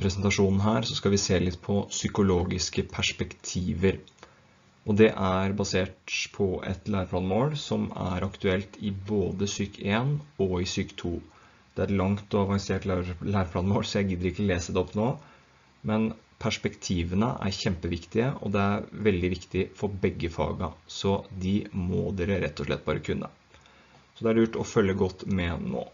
presentasjonen her så skal vi se litt på psykologiske perspektiver. Og det er basert på et læreplanmål som er aktuelt i både syk 1 og i syk 2. Det er et langt og avansert læreplanmål, så jeg gidder ikke lese det opp nå. Men perspektivene er kjempeviktige, og det er veldig viktig for begge faga. Så de må dere rett og slett bare kunne. Så det er lurt å følge godt med nå.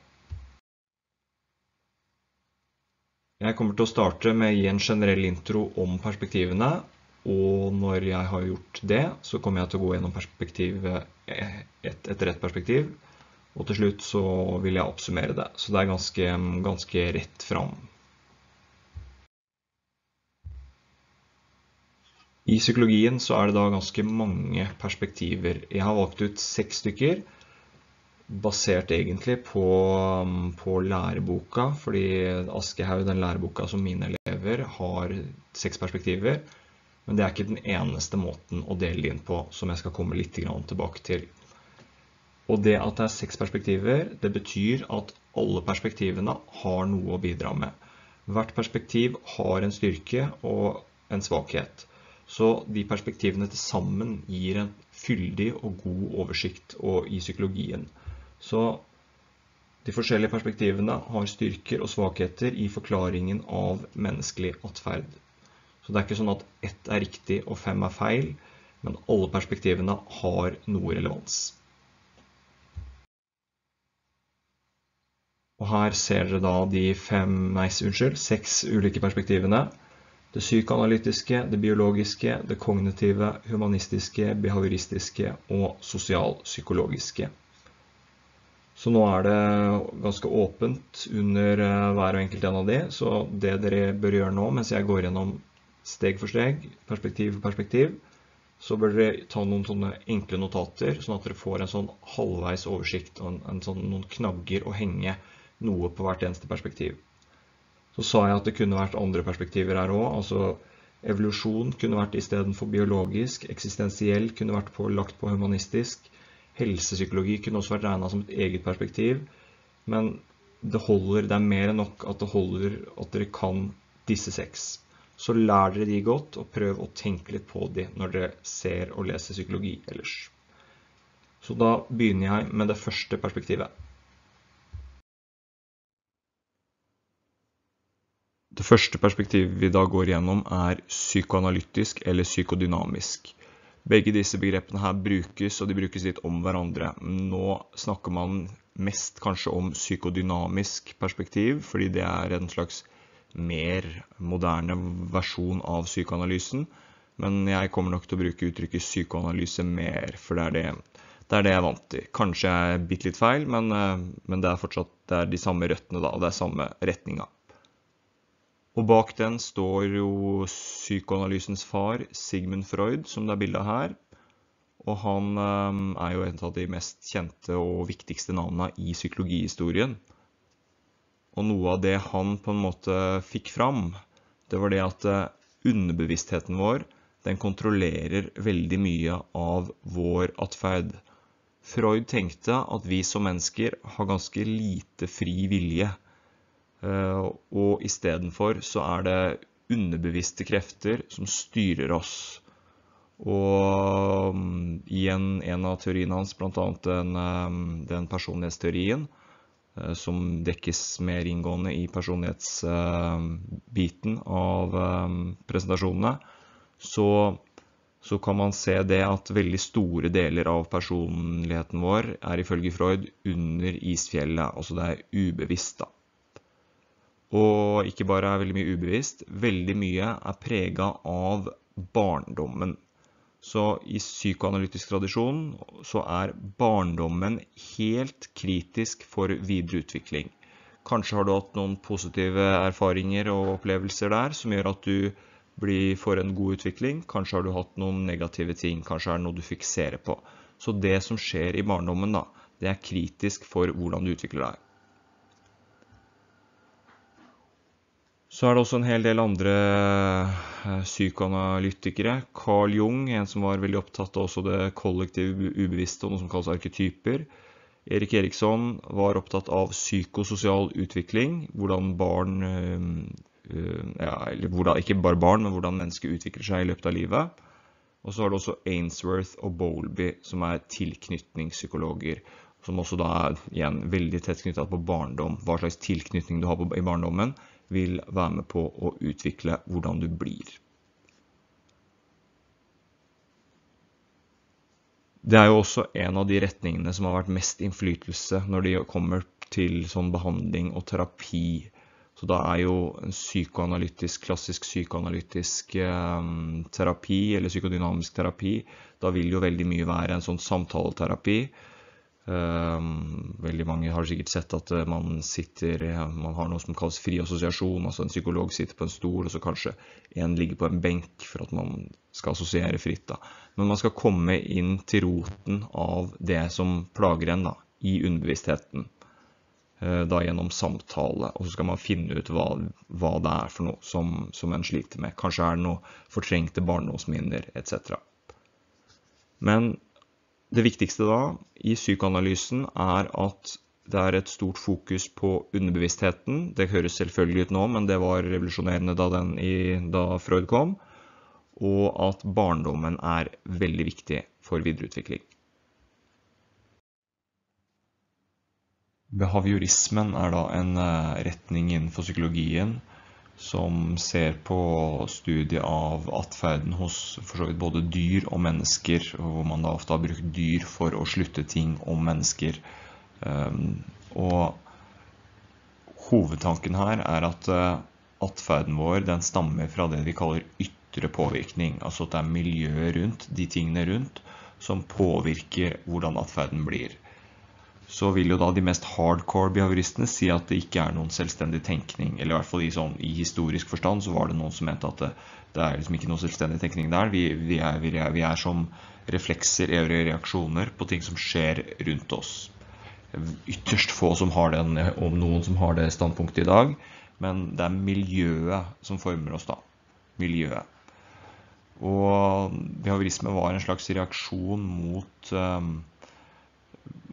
Jeg kommer til å starte med å gi en generell intro om perspektivene, og når jeg har gjort det, så kommer jeg til å gå gjennom et, etter ett perspektiv, og til slutt så vil jeg oppsummere det. Så det er ganske, ganske rett fram. I psykologien så er det da ganske mange perspektiver. Jeg har valgt ut seks stykker, basert egentlig på, på læreboka, fordi Aschehoug, den læreboka som mine elever, har seks perspektiver. Men det er ikke den eneste måten å dele inn på, som jeg skal komme litt tilbake til. Og det at det er seks perspektiver, det betyr at alle perspektivene har noe å bidra med. Hvert perspektiv har en styrke og en svakhet. Så de perspektivene til sammen gir en fyldig og god oversikt i psykologien. Så de forskjellige perspektivene har styrker og svakheter i forklaringen av menneskelig atferd. Så det er ikke sånn at ett er riktig og fem er feil, men alle perspektivene har noe relevans. Og her ser dere da de fem, nei, unnskyld, seks ulike perspektivene. Det psykoanalytiske, det biologiske, det kognitive, humanistiske, behavioristiske og sosialpsykologiske. Så nå er det ganske åpent under eh, hver og enkelt en av de. Så det dere bør gjøre nå, mens jeg går gjennom steg for steg, perspektiv for perspektiv, så bør dere ta noen sånne enkle notater, sånn at dere får en sånn halvveis oversikt og en, en sånn, noen knagger å henge noe på hvert eneste perspektiv. Så sa jeg at det kunne vært andre perspektiver her også, altså evolusjon kunne vært i stedet for biologisk, eksistensiell kunne vært på, lagt på humanistisk, Helsepsykologi kunne også vært regnet som et eget perspektiv, men det holder, det er mer enn nok at det holder at dere kan disse seks. Så lær dere de godt, og prøv å tenke litt på de når dere ser og leser psykologi ellers. Så da begynner jeg med det første perspektivet. Det første perspektivet vi da går gjennom er psykoanalytisk eller psykodynamisk. Begge disse begrepene her brukes, og de brukes litt om hverandre. Nå snakker man mest kanskje om psykodynamisk perspektiv, fordi det er en slags mer moderne versjon av psykoanalysen. Men jeg kommer nok til å bruke uttrykket psykoanalyse mer, for det er det, det, er det jeg er vant til. Kanskje jeg er bitte litt feil, men, eh, men, det er fortsatt det er de samme røttene da, og det er samme retninga. Og bak den står jo psykoanalysens far, Sigmund Freud, som det er bilde av her. Og han ehm, er jo en av de mest kjente og viktigste navnene i psykologihistorien. Og noe av det han på en måte fikk fram, det var det at eh, underbevisstheten vår den kontrollerer veldig mye av vår atferd. Freud tenkte at vi som mennesker har ganske lite fri vilje. Eh, og istedenfor så er det underbevisste krefter som styrer oss. Og mm, i en, en av teoriene hans, bl.a. Den, eh, den personlighetsteorien, eh, som dekkes mer inngående i personlighetsbiten av presentasjonene, så, så, kan man se det at veldig store deler av personligheten vår er ifølge Freud under isfjellet. Altså det er ubevisst, da. Og ikke bare er veldig mye ubevisst, veldig mye er prega av barndommen. Så i psykoanalytisk tradisjon så er barndommen helt kritisk for videre utvikling. Kanskje har du hatt noen positive erfaringer og opplevelser der som gjør at du blir for en god utvikling. Kanskje har du hatt noen negative ting, kanskje er det noe du fikserer på. Så det som skjer i barndommen, da, det er kritisk for hvordan du utvikler deg. Så er det også en hel del andre eh, psykoanalytikere. Carl Jung, en som var veldig opptatt av også det kollektive ubevisste og noe som kalles arketyper. Erik Eriksson var opptatt av psykososial utvikling, hvordan barn eh, ja, eller hvordan, Ikke bare barn, men hvordan mennesker utvikler seg i løpet av livet. Og så har du også Ainsworth og Bowlby, som er tilknytningspsykologer. Som også da er igjen veldig tett knytta på barndom. Hva slags tilknytning du har på, i barndommen, vil være med på å utvikle hvordan du blir. Det er jo også en av de retningene som har vært mest innflytelse når det kommer til sånn behandling og terapi så da er jo en psykoanalytisk, klassisk psykoanalytisk eh, terapi, eller psykodynamisk terapi, da vil jo veldig mye være en sånn samtaleterapi. Eh, veldig mange har sikkert sett at eh, man sitter Man har noe som kalles fri assosiasjon. Altså en psykolog sitter på en stol, og så kanskje en ligger på en benk for at man skal assosiere fritt. da. Men man skal komme inn til roten av det som plager en da, i underbevisstheten. Eh, da gjennom samtale. Og så skal man finne ut hva, hva det er for noe som, som en sliter med. Kanskje er det noe fortrengte barndomsminner etc. Men det viktigste da i psykoanalysen er at det er et stort fokus på underbevisstheten. Det høres selvfølgelig ut nå, men det var revolusjonerende da, i, da Freud kom. Og at barndommen er veldig viktig for videreutvikling. Behaviorismen er da en eh, retning innenfor psykologien som ser på studiet av atferden hos både dyr og mennesker, hvor man da ofte har brukt dyr for å slutte ting om mennesker. Ehm, og hovedtanken her er at eh, atferden vår stammer fra det vi kaller ytre påvirkning. Altså at det er miljøet rundt, de tingene rundt, som påvirker hvordan atferden blir så vil jo da de mest hardcore behavioristene si at det ikke er noen selvstendig tenkning. Eller i hvert fall i, sånn, i historisk forstand så var det noen som mente at det, det er liksom ikke noen selvstendig tenkning der. Vi, vi, er, vi, er, vi, er, som reflekser, eller reaksjoner på ting som skjer rundt oss. Ytterst få som har den, om noen som har det standpunktet i dag. Men det er miljøet som former oss da. Miljøet. Og behaviorisme var en slags reaksjon mot um,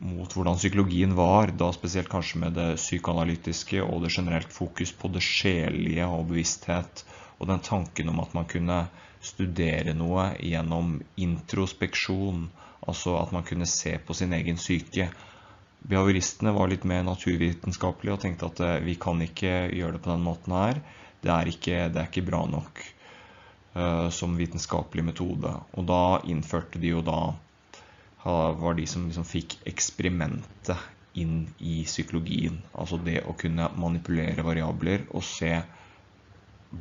mot hvordan psykologien var, da spesielt kanskje med det psykoanalytiske og det generelt fokus på det sjelelige og bevissthet, og den tanken om at man kunne studere noe gjennom introspeksjon, altså at man kunne se på sin egen psyke. Behavioristene var litt mer naturvitenskapelige og tenkte at eh, vi kan ikke gjøre det på den måten her. Det er ikke, det er ikke bra nok uh, som vitenskapelig metode. Og da innførte de jo da var de som liksom fikk eksperimentet inn i psykologien. Altså det å kunne manipulere variabler og se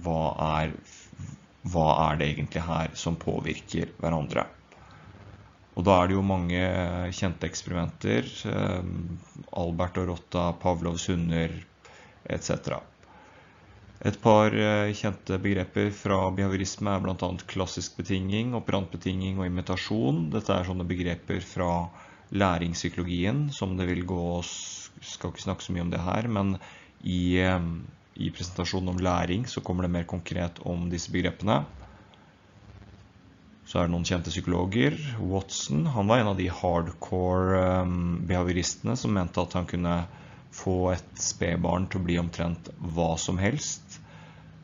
hva er, hva er det egentlig her som påvirker hverandre. Og da er det jo mange kjente eksperimenter. Eh, Albert og Rotta, Pavlovs hunder etc. Et par eh, kjente begreper fra behaviorisme er bl.a. klassisk betinging, operantbetinging og imitasjon. Dette er sånne begreper fra læringspsykologien som det vil gå Skal ikke snakke så mye om det her, men i, eh, i presentasjonen om læring så kommer det mer konkret om disse begrepene. Så er det noen kjente psykologer. Watson han var en av de hardcore um, behavioristene som mente at han kunne få et spedbarn til å bli omtrent hva som helst.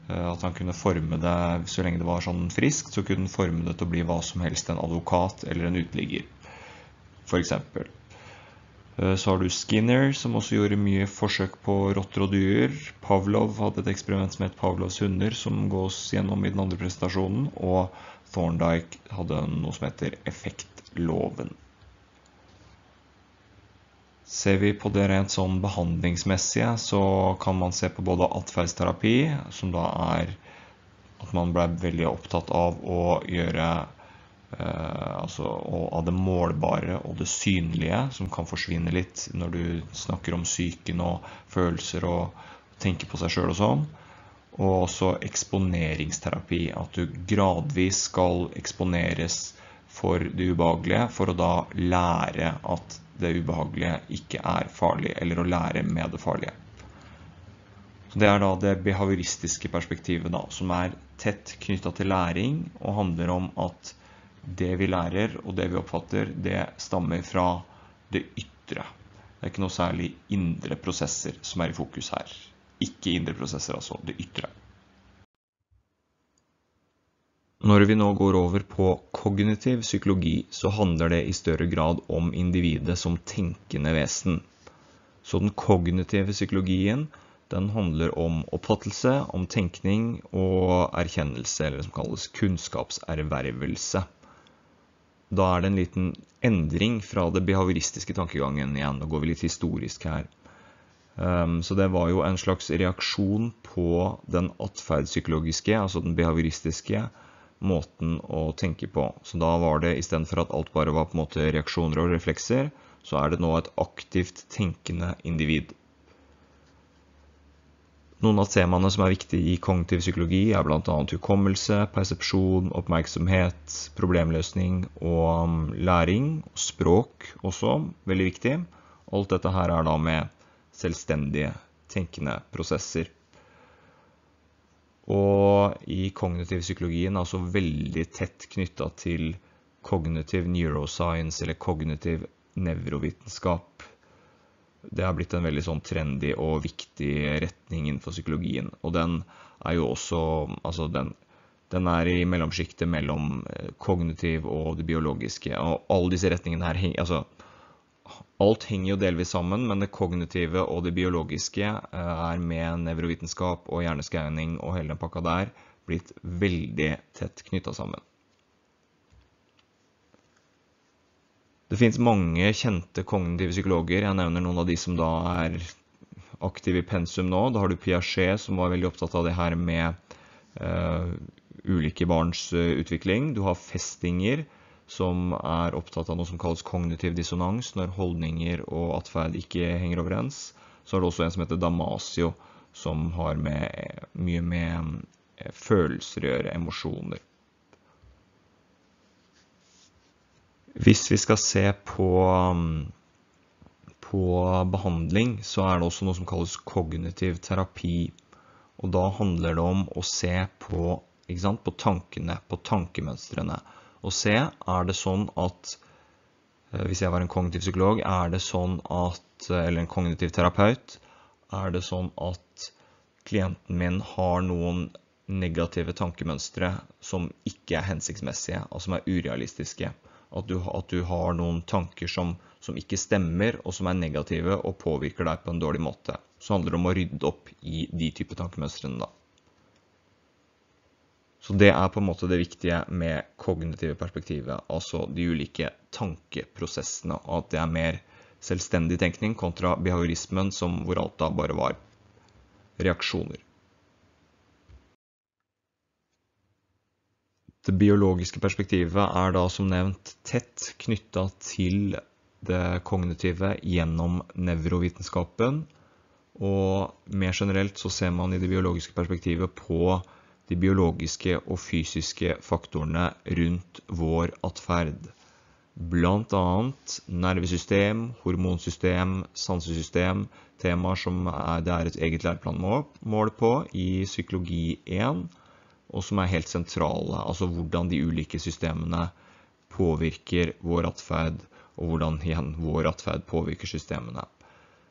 Eh, at han kunne forme det, så lenge det var sånn friskt, så kunne han forme det til å bli hva som helst, en advokat eller en uteligger, f.eks. Eh, så har du Skinner, som også gjorde mye forsøk på rotter og dyr. Pavlov hadde et eksperiment som het Pavlovs hunder, som gås gjennom i den andre presentasjonen. Og Thorndike hadde noe som heter effektloven. Ser vi på det rent sånn behandlingsmessige, så kan man se på både atferdsterapi, som da er at man ble veldig opptatt av å gjøre eh, altså av det målbare og det synlige, som kan forsvinne litt når du snakker om psyken og følelser og tenker på seg sjøl og sånn. Og også eksponeringsterapi. At du gradvis skal eksponeres for det ubehagelige for å da lære at det ubehagelige ikke er farlig, eller å lære med det farlige. Så Det er da det behavioristiske perspektivet, da, som er tett knytta til læring og handler om at det vi lærer og det vi oppfatter, det stammer fra det ytre. Det er ikke noe særlig indre prosesser som er i fokus her. Ikke indre prosesser, altså. Det ytre. Når vi nå går over på kognitiv psykologi, så handler det i større grad om individet som tenkende vesen. Så den kognitive psykologien den handler om oppfattelse, om tenkning og erkjennelse, eller det som kalles kunnskapservervelse. Da er det en liten endring fra det behavioristiske tankegangen igjen. Nå går vi litt historisk her. Um, så det var jo en slags reaksjon på den atferdspsykologiske, altså den behaviristiske, måten å tenke på. Så da var det istedenfor at alt bare var på en måte reaksjoner og reflekser, så er det nå et aktivt tenkende individ. Noen av temaene som er viktige i kognitiv psykologi, er bl.a. hukommelse, persepsjon, oppmerksomhet, problemløsning og um, læring. Språk også, veldig viktig. Alt dette her er da med selvstendige tenkende prosesser. Og i kognitiv psykologien altså veldig tett knytta til kognitiv neuroscience, eller kognitiv nevrovitenskap. Det har blitt en veldig sånn trendy og viktig retning innenfor psykologien. Og den er jo også Altså, den, den er i mellomsjiktet mellom eh, kognitiv og det biologiske. Og alle disse retningene her altså, Alt henger jo delvis sammen, men det kognitive og det biologiske eh, er med nevrovitenskap og hjerneskanning og hele den pakka der blitt veldig tett knytta sammen. Det fins mange kjente kognitive psykologer. Jeg nevner noen av de som da er aktive i pensum nå. Da har du Piaget, som var veldig opptatt av det her med uh, ulike barns uh, utvikling. Du har Festinger, som er opptatt av noe som kalles kognitiv dissonans, når holdninger og atferd ikke henger overens. Så er det også en som heter Damasio, som har med, mye med eh, følelser å gjøre, emosjoner. Hvis vi skal se på, på behandling, så er det også noe som kalles kognitiv terapi. Og da handler det om å se på, sant, på tankene, på tankemønstrene og se er det sånn at eh, hvis jeg var en kognitiv psykolog, er det sånn at eh, Eller en kognitiv terapeut. Er det sånn at klienten min har noen negative tankemønstre som ikke er hensiktsmessige, og som er urealistiske? At du, at du har noen tanker som, som, ikke stemmer, og som er negative og påvirker deg på en dårlig måte. Så handler det om å rydde opp i de type tankemønstrene, da. Så det er på en måte det viktige med kognitive perspektivet, altså de ulike tankeprosessene, og at det er mer selvstendig tenkning kontra behaviorismen, som hvor alt da bare var reaksjoner. Det biologiske perspektivet er da som nevnt tett knytta til det kognitive gjennom nevrovitenskapen. Og mer generelt så ser man i det biologiske perspektivet på de biologiske og fysiske faktorene rundt vår atferd. Bl.a. nervesystem, hormonsystem, sansesystem, temaer som er, det er et eget læreplanmål på i psykologi 1, og som er helt sentrale. Altså hvordan de ulike systemene påvirker vår atferd, og hvordan igjen vår atferd påvirker systemene.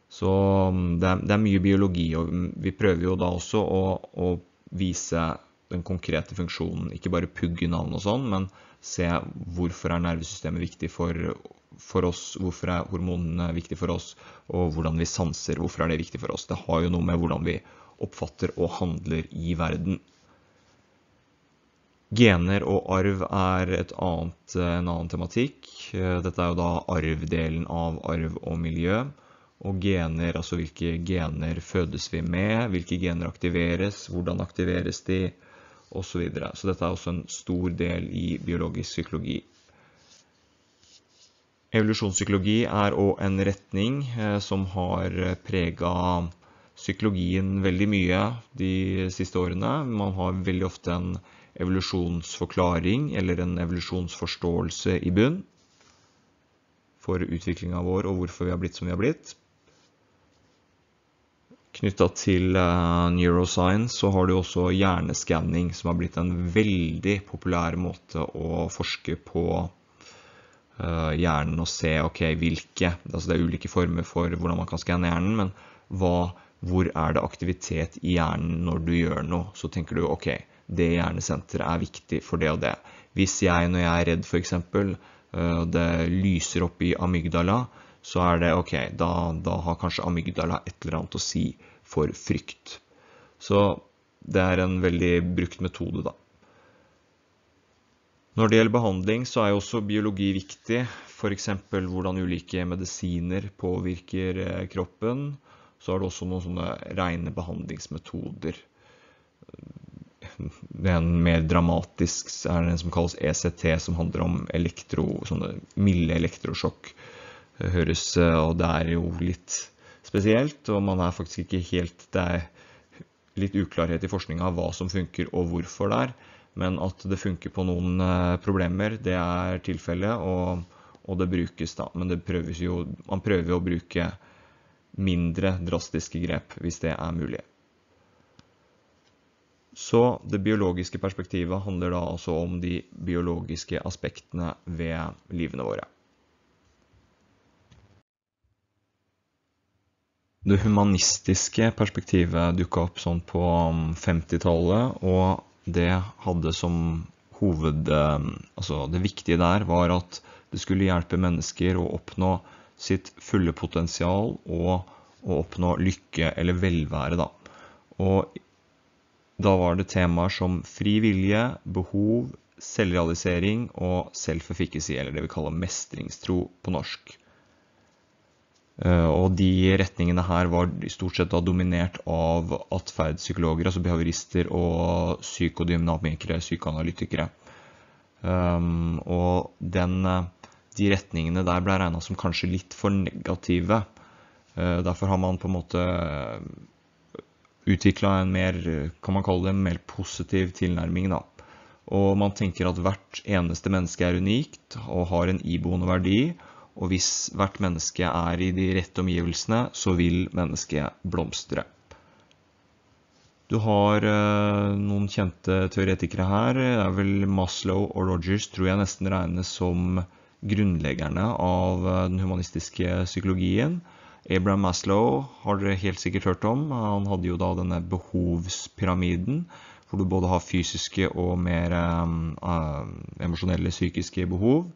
Så mm, det er, det er, mye biologi, og vi prøver jo da også å, å vise den konkrete funksjonen. Ikke bare pugge navn og sånn, men se hvorfor er nervesystemet viktig for, for, oss, hvorfor er hormonene viktig for oss, og hvordan vi sanser, hvorfor er det viktig for oss. Det har jo noe med hvordan vi oppfatter og handler i verden. Gener og arv er annet, en annen tematikk. Dette er jo da arvdelen av arv og miljø. Og gener, altså hvilke gener fødes vi med, hvilke gener aktiveres, hvordan aktiveres de, osv. Så, videre. så dette er også en stor del i biologisk psykologi. Evolusjonspsykologi er òg en retning eh, som har prega psykologien veldig mye de siste årene. Man har veldig ofte en evolusjonsforklaring eller en evolusjonsforståelse i bunn for utviklinga vår og hvorfor vi har blitt som vi har blitt. Knytta til uh, neuroscience så har du også hjerneskanning, som har blitt en veldig populær måte å forske på uh, hjernen og se ok, hvilke altså Det er ulike former for hvordan man kan skanne hjernen, men hva, hvor er det aktivitet i hjernen når du gjør noe? Så tenker du ok, det hjernesenteret er viktig for det og det. Hvis jeg, når jeg er redd f.eks., uh, det lyser opp i amygdala, så er det ok, da, da har kanskje amygdala et eller annet å si for frykt. Så det er en veldig brukt metode, da. Når det gjelder behandling, så er jo også biologi viktig. F.eks. hvordan ulike medisiner påvirker eh, kroppen. Så har du også noen sånne rene behandlingsmetoder. Det er en mer dramatisk er det en som kalles ECT, som handler om elektro, sånne milde elektrosjokk. Det høres, eh, og det er jo litt spesielt, og man er faktisk ikke helt Det er litt uklarhet i forskninga hva som funker og hvorfor det er. Men at det funker på noen eh, problemer, det er tilfellet, og, og, det brukes da. Men prøves jo, man prøver å bruke mindre drastiske grep hvis det er mulig. Så det biologiske perspektivet handler da altså om de biologiske aspektene ved livene våre. Det humanistiske perspektivet dukka opp sånn på 50-tallet, og det hadde som hoved... Eh, altså det viktige der var at det skulle hjelpe mennesker å oppnå sitt fulle potensial og å oppnå lykke eller velvære, da. Og da var det temaer som fri vilje, behov, selvrealisering og self-efficacy, eller det vi kaller mestringstro på norsk. Eh, og de retningene her var stort sett dominert av atferdspsykologer, altså behaviorister og psykodynamikere, psykoanalytikere. Um, og den, de retningene der ble regna som kanskje litt for negative. Derfor har man på en måte utvikla en mer, kan man kalle det, en mer positiv tilnærming. da. Og man tenker at hvert eneste menneske er unikt og har en iboende verdi og hvis hvert menneske er i de rette omgivelsene, så vil mennesket blomstre. Du har eh, noen kjente teoretikere her. Det er vel Maslow og Rogers tror jeg nesten regnes som grunnleggerne av eh, den humanistiske psykologien. Abraham Maslow har dere helt sikkert hørt om. Han hadde jo da denne behovspyramiden, hvor du både har fysiske og mer eh, emosjonelle psykiske behov.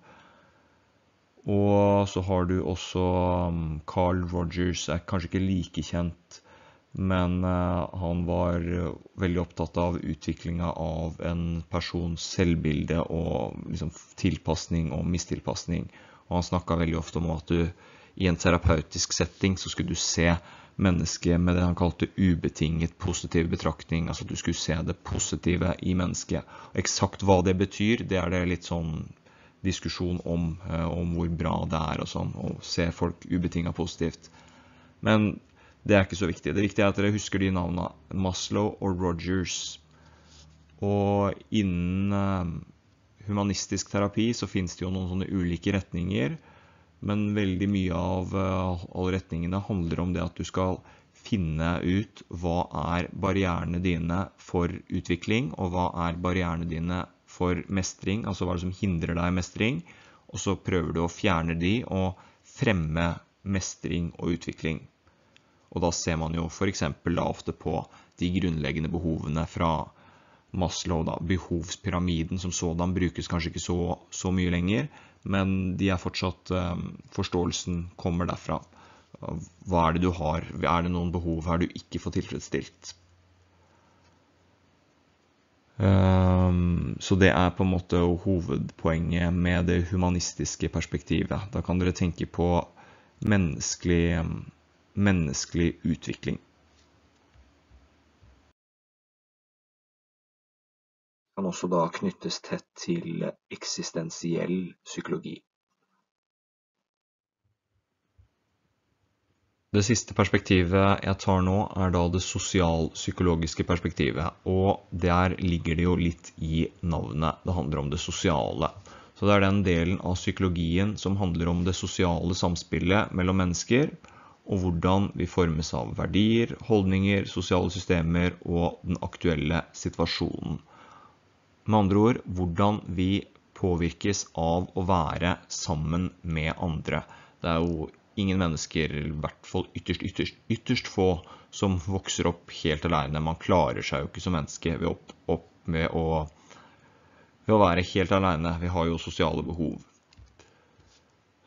Og så har du også um, Carl Rogers, er kanskje ikke like kjent, men uh, han var veldig opptatt av utviklinga av en persons selvbilde og liksom, tilpasning og mistilpasning. Og han snakka veldig ofte om at du i en terapeutisk setting så skulle du se mennesket med det han kalte ubetinget positiv betraktning. Altså at du skulle se det positive i mennesket. Og eksakt hva det betyr, det er det litt sånn diskusjon om, eh, om hvor bra det er og sånn, og se folk ubetinga positivt. Men det er ikke så viktig. Det viktige er at dere husker de navnene. Maslow og Rogers. Og innen eh, humanistisk terapi så finnes det jo noen sånne ulike retninger. Men veldig mye av uh, alle retningene handler om det at du skal finne ut hva er barrierene dine for utvikling, og hva er barrierene dine for mestring, altså hva er det som hindrer deg i mestring, og så prøver du å fjerne de og fremme mestring og utvikling. Og da ser man jo f.eks. da ofte på de grunnleggende behovene fra Maslow. Da. Behovspyramiden som sådan brukes kanskje ikke så, så mye lenger, men de er fortsatt um, Forståelsen kommer derfra. Hva er det du har? Er det noen behov her du ikke får tilfredsstilt? Så det er på en måte hovedpoenget med det humanistiske perspektivet. Da kan dere tenke på menneskelig, menneskelig utvikling. kan også da knyttes tett til eksistensiell psykologi. Det siste perspektivet jeg tar nå, er da det sosialpsykologiske perspektivet. Og der ligger det jo litt i navnet. Det handler om det sosiale. Så det er den delen av psykologien som handler om det sosiale samspillet mellom mennesker, og hvordan vi formes av verdier, holdninger, sosiale systemer og den aktuelle situasjonen. Med andre ord hvordan vi påvirkes av å være sammen med andre. Det er jo ingen mennesker, i hvert fall ytterst, ytterst, ytterst få, som vokser opp helt alene. Man klarer seg jo ikke som menneske ved å, ved å, ved å være helt aleine. Vi har jo sosiale behov.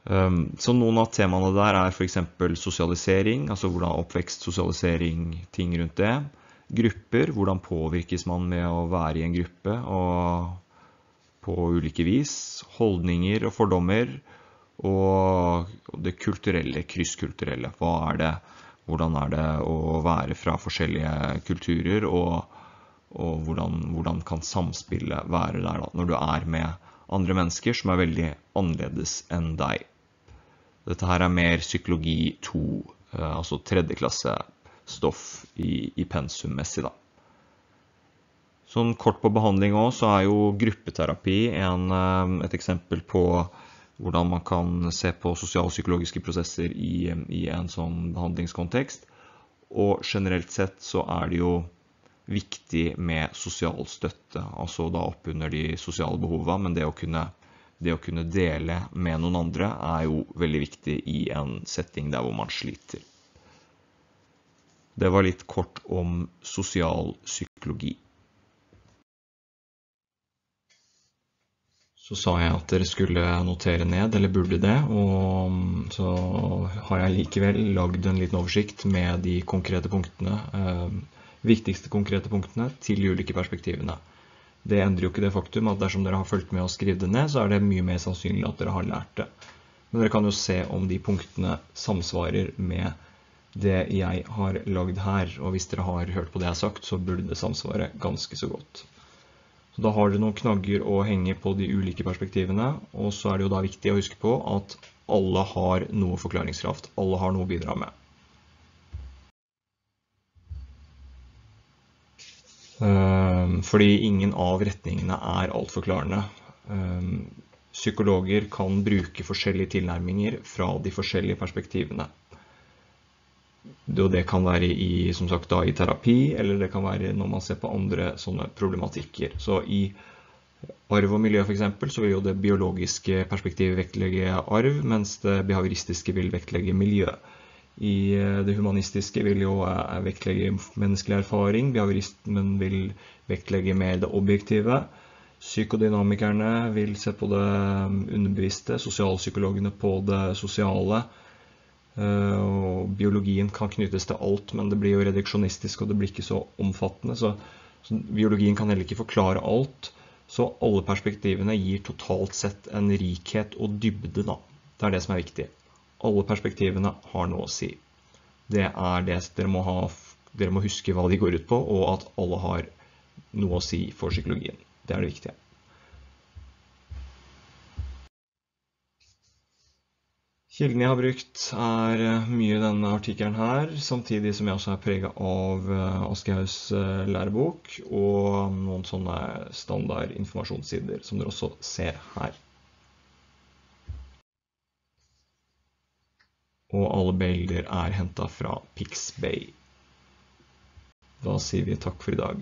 Um, så noen av temaene der er f.eks. sosialisering, altså hvordan oppvekst, sosialisering, ting rundt det. Grupper, hvordan påvirkes man med å være i en gruppe og på ulike vis. Holdninger og fordommer. Og det kulturelle, krysskulturelle. Hva er det? Hvordan er det å være fra forskjellige kulturer? Og, og hvordan, hvordan, kan samspillet være der da, når du er med andre mennesker som er veldig annerledes enn deg? Dette her er mer psykologi 2, eh, altså tredjeklassestoff i, i pensummessig, da. Sånn kort på behandling òg, så er jo gruppeterapi en, eh, et eksempel på hvordan man kan se på sosialpsykologiske prosesser i, i, en sånn behandlingskontekst. Og generelt sett så er det jo viktig med sosial støtte, altså da oppunder de sosiale behova, men det å kunne det å kunne dele med noen andre er jo veldig viktig i en setting der hvor man sliter. Det var litt kort om sosial psykologi. Så sa jeg at dere skulle notere ned, eller burde det. Og så har jeg likevel lagd en liten oversikt med de konkrete punktene, eh, viktigste konkrete punktene til de ulike perspektivene. Det endrer jo ikke det faktum at dersom dere har fulgt med og skrevet det ned, så er det mye mer sannsynlig at dere har lært det. Men dere kan jo se om de punktene samsvarer med det jeg har lagd her. Og hvis dere har hørt på det jeg har sagt, så burde det samsvare ganske så godt. Så da har dere noen knagger å henge på de ulike perspektivene. Og så er det jo da viktig å huske på at alle har noe forklaringskraft. Alle har noe å bidra med. Ehm, fordi ingen av retningene er alt klarende. Ehm, psykologer kan bruke forskjellige tilnærminger fra de forskjellige perspektivene. Det kan være i, som sagt, da, i terapi, eller det kan være når man ser på andre sånne problematikker. Så i arv og miljø eksempel, så vil jo det biologiske perspektivet vektlegge arv, mens det behavioristiske vil vektlegge miljø i eh, det humanistiske vil jo eh, vektlegge menneskelig erfaring. Behaviorismen vil vektlegge mer det objektive. Psykodynamikerne vil se på det um, underbevisste, sosialpsykologene på det sosiale. Eh, og biologien kan knyttes til alt, men det blir jo reduksjonistisk, og det blir ikke så omfattende. Så, så biologien kan heller ikke forklare alt. Så alle perspektivene gir totalt sett en rikhet og dybde, da. Det er det som er viktig alle perspektivene har noe å si. Det er det dere må, ha, dere må huske hva de går ut på, og at alle har noe å si for psykologien. Det er det viktige. Kilden jeg har brukt, er eh, mye denne artikkelen her, samtidig som jeg også er prega av eh, Aschehougs eh, lærebok og noen sånne standard informasjonssider som dere også ser her. og alle bilder er henta fra Pixbay. Da sier vi takk for i dag.